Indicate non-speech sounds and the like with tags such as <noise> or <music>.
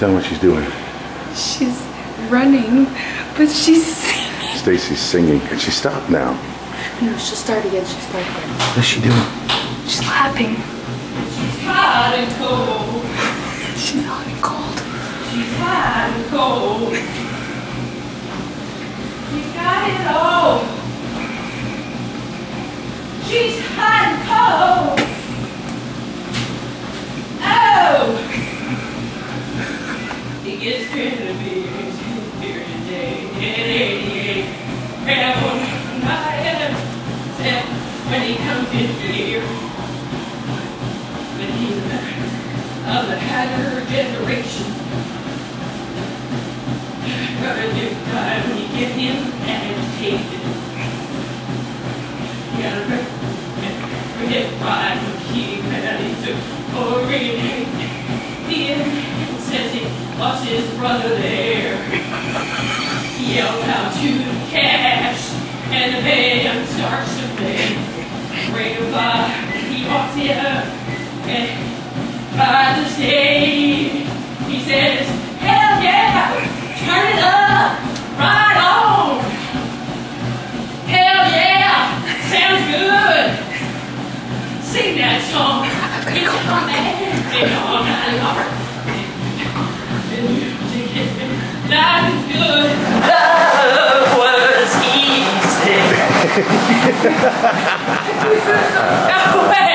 Tell me what she's doing. She's running, but she's singing. Staci's singing. Can she stop now? No, she'll start again. She'll start again. What's she doing? She's clapping. She's hot and cold. She's hot and cold. She's hot and cold. To be here today at 88. And one night, said when he comes in here, but he's of the haggard generation. Got a new guy when you get him agitated. You gotta forget why he married to Orion. He says he lost his brother there. He yelled out to the cash, and the band starts to play. Ring of he walks in, and by the stage, he says, Hell yeah, turn it up, right on. Hell yeah, sounds good. Sing that song. It's my man. Sing all night long. Good. Love was easy. <laughs>